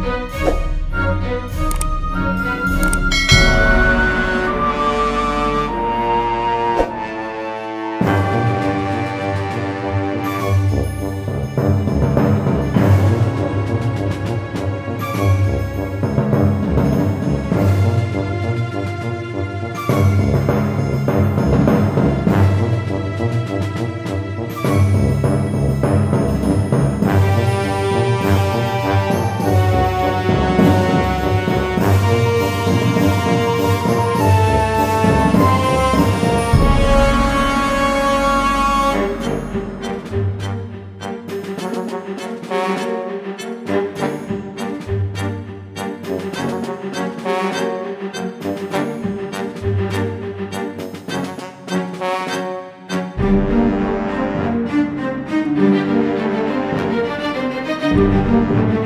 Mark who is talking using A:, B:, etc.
A: Música
B: Música